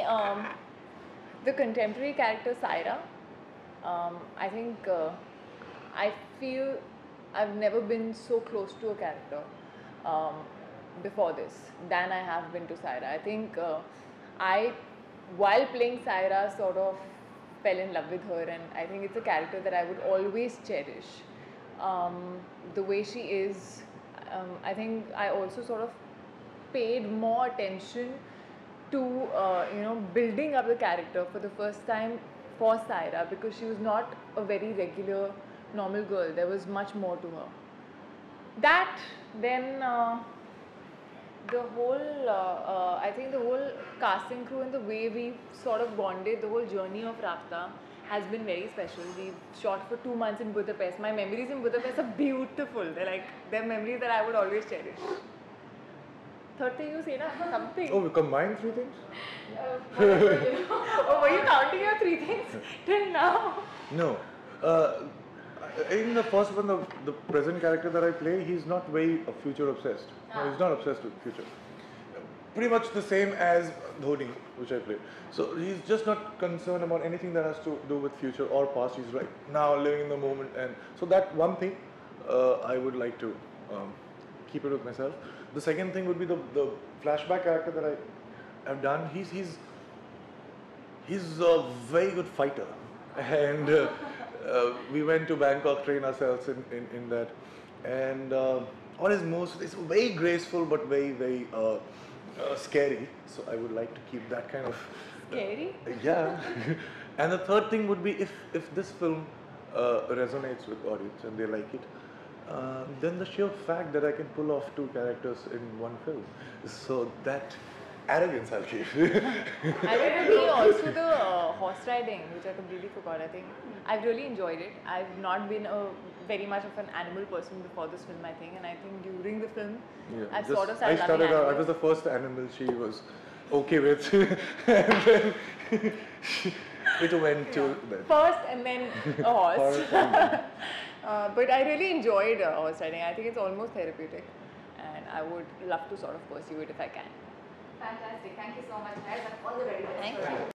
Um, the contemporary character Saira, um, I think uh, I feel I've never been so close to a character um, before this than I have been to Saira. I think uh, I, while playing Saira, sort of fell in love with her, and I think it's a character that I would always cherish. Um, the way she is, um, I think I also sort of paid more attention to uh, you know building up the character for the first time for Saira because she was not a very regular normal girl. There was much more to her. That then uh, the whole uh, uh, I think the whole casting crew and the way we sort of bonded, the whole journey of Raabta has been very special. We've shot for two months in Budapest. My memories in Budapest are beautiful. They're like they're memories that I would always cherish. Third thing you say na something. Oh, we combined three things? oh, were you counting your three things till now? No. Uh, in the first one, the, the present character that I play, he's not very uh, future obsessed. No, he's not obsessed with future. Pretty much the same as Dhoni, which I play. So he's just not concerned about anything that has to do with future or past. He's right now living in the moment, and so that one thing uh, I would like to um, keep it with myself. The second thing would be the, the flashback character that I have done. He's he's he's a very good fighter, and uh, uh, we went to Bangkok, train ourselves in, in, in that, and uh, on his moves, it's very graceful but very very uh, uh, scary. So I would like to keep that kind of Scary? yeah. and the third thing would be if if this film uh, resonates with audience and they like it. Uh, then the sheer fact that I can pull off two characters in one film, so that arrogance I'll keep. I me also the uh, horse riding, which I completely forgot. I think I've really enjoyed it. I've not been a very much of an animal person before this film, I think, and I think during the film, Yeah, I've sort of I started started out, I was the first animal she was okay with, and then it went to that. First and then a horse. Horse and- uh, but I really enjoyed uh, horse riding. I think it's almost therapeutic, and I would love to sort of pursue it if I can. Fantastic. Thank you so much, guys, and all the very best. Thank you. it.